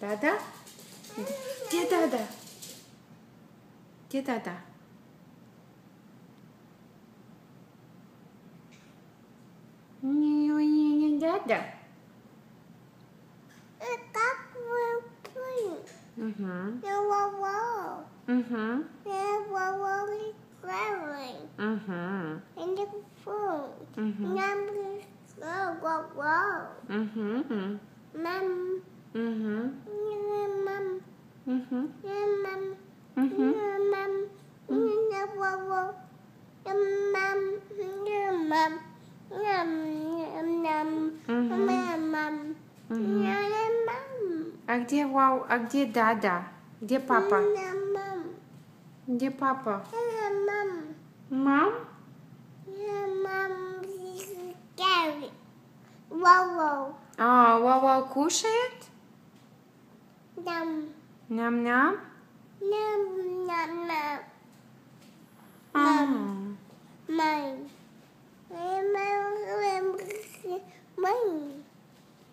Дада? Где Дада? Где Дада? Не, не, не Дада. Как вы плыть? Угу. Я вовал. Угу. Я вовал и клевый. Угу. И не фу. Мгм. Я близко вовал. Угу. Мам. Угу. Я мам. Угу. Я мам. Угу. Я мам. Я вовал. Я мам. Я мам. Ням, ням, ням. Мгм. Я мам. Мгм. Я мам. А где вау? А где Дада? Где папа? Я мам. Где папа? Я мам. Мам? Я мам. Scary. Вовал. А, Вава кушает? Num. Num num? Num num num. Mum. Mine. Mine.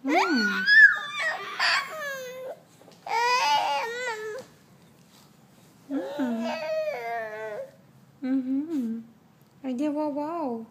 Mine. Mm-hmm. I did wow wow.